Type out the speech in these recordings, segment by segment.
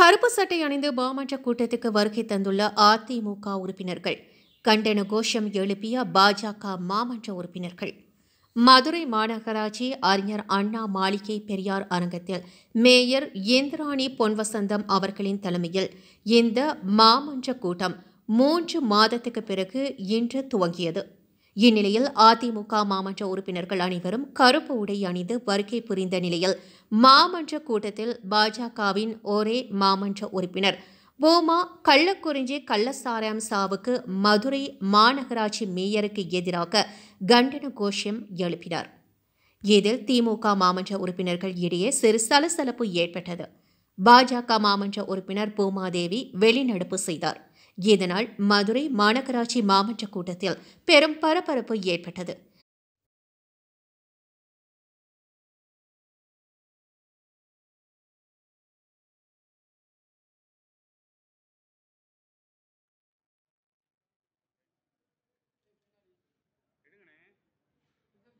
கருப்பு சட்டை அணிந்து மாமன்ற கூட்டத்துக்கு வருகை தந்துள்ள அதிமுக உறுப்பினர்கள். கண்டன கோஷம் எழுப்பிய பாஜக மாமன்ற உறுப்பினர்கள். மதுரை மாநகராட்சி அறிஞர் அண்ணா மாளிகை பெரியார் அரங்கத்தில் மேயர் இந்திராணி பொன்வசந்தம் அவர்களின் தலைமையில் இந்த மாமன்ற கூட்டம் மூன்று மாதத்துக்கு பிறகு இன்று துவங்கியது. இந்நிலையில் அதிமுக மாமன்ற உறுப்பினர்கள் அனைவரும் கருப்பு உடை அணிந்து வருகை புரிந்த நிலையில் மாமன்ற கூட்டத்தில் பாஜகவின் ஒரே மாமன்ற உறுப்பினர் போமா கள்ளக்குறிஞ்சி கள்ளசாராயம் சாவுக்கு மதுரை மாநகராட்சி மேயருக்கு எதிராக கண்டன கோஷம் எழுப்பினார். இதில் திமுக மாமன்ற உறுப்பினர்கள் இடையே சிறு சலசலப்பு ஏற்பட்டது. பாஜக மாமன்ற உறுப்பினர் பூமாதேவி வெளிநடப்பு செய்தார். இதனால் மதுரை மாநகராட்சி மாமன்ற கூட்டத்தில் பெரும் பரபரப்பு ஏற்பட்டது.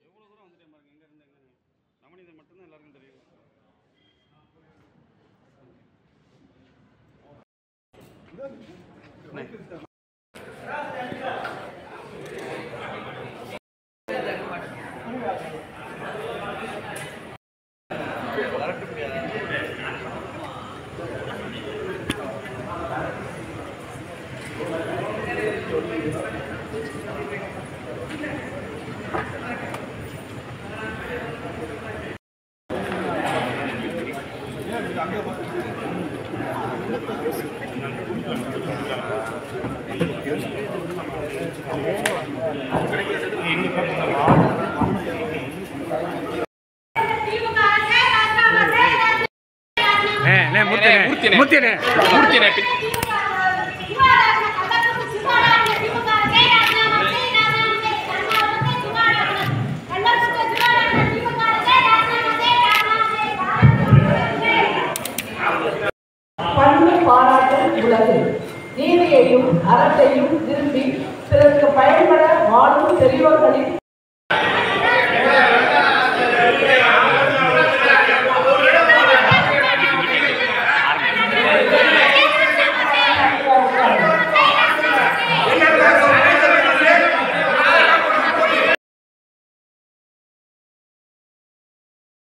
எவ்வளோ மட்டும்தான் எல்லாருக்கும் தெரியும் Gracias. மூர்த்தினே மூர்த்தினே பாராட்டும் உலகில். நீதியையும் அறத்தையும் திரும்பி பிறருக்கு பயன்பட வாழும் பெரியவர்களின்